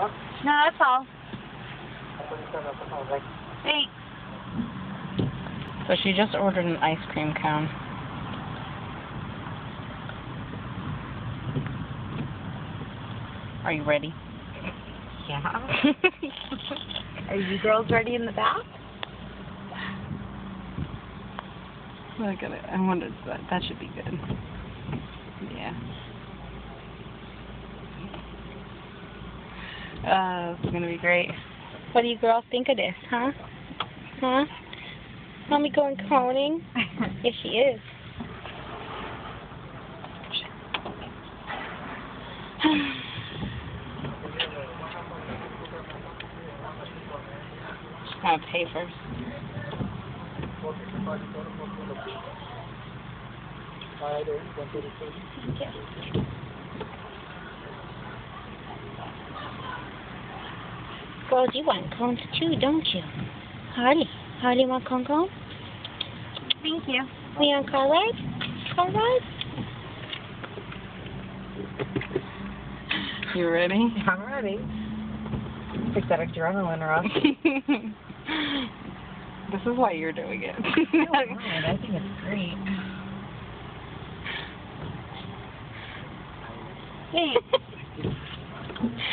No, that's all. Thanks. So she just ordered an ice cream cone. Are you ready? Yeah. Are you girls ready in the bath? Look at it. I wonder that that should be good. Yeah. Uh, it's gonna be great. What do you girls think of this, huh? Huh? Mommy going coning? yes, she is. She's gonna pay first. Girls, you want cones too, don't you? Harley. Harley want cone cone? Thank you. We on car ride? Car ride? You ready? I'm ready. Take that adrenaline rush. this is why you're doing it. I think it's great. oh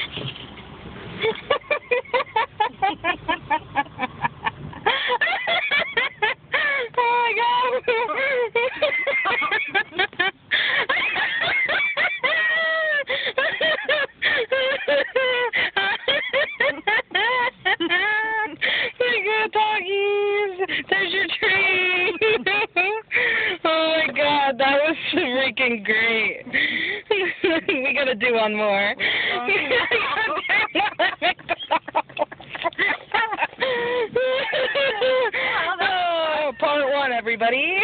There's your tree! oh my god, that was freaking great. we gotta do one more. oh, part one, everybody.